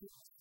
you guys